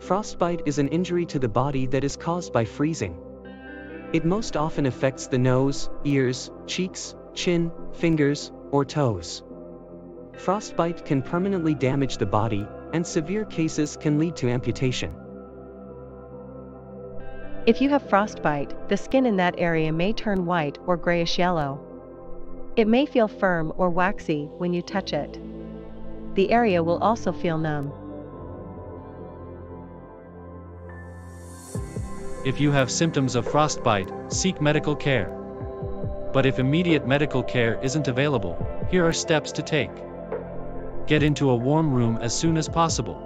Frostbite is an injury to the body that is caused by freezing. It most often affects the nose, ears, cheeks, chin, fingers, or toes. Frostbite can permanently damage the body, and severe cases can lead to amputation. If you have frostbite, the skin in that area may turn white or grayish yellow. It may feel firm or waxy when you touch it. The area will also feel numb. If you have symptoms of frostbite, seek medical care. But if immediate medical care isn't available, here are steps to take. Get into a warm room as soon as possible.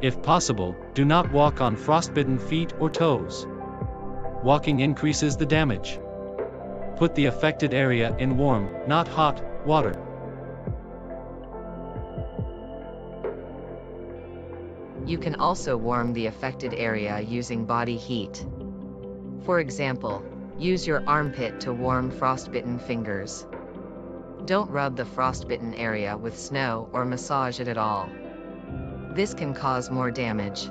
If possible, do not walk on frostbitten feet or toes. Walking increases the damage. Put the affected area in warm, not hot, water. You can also warm the affected area using body heat. For example, use your armpit to warm frostbitten fingers. Don't rub the frostbitten area with snow or massage it at all. This can cause more damage.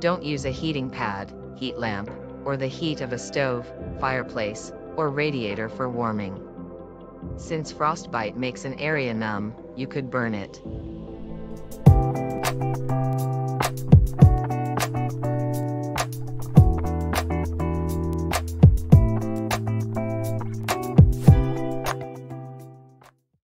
Don't use a heating pad, heat lamp, or the heat of a stove, fireplace, or radiator for warming. Since frostbite makes an area numb, you could burn it.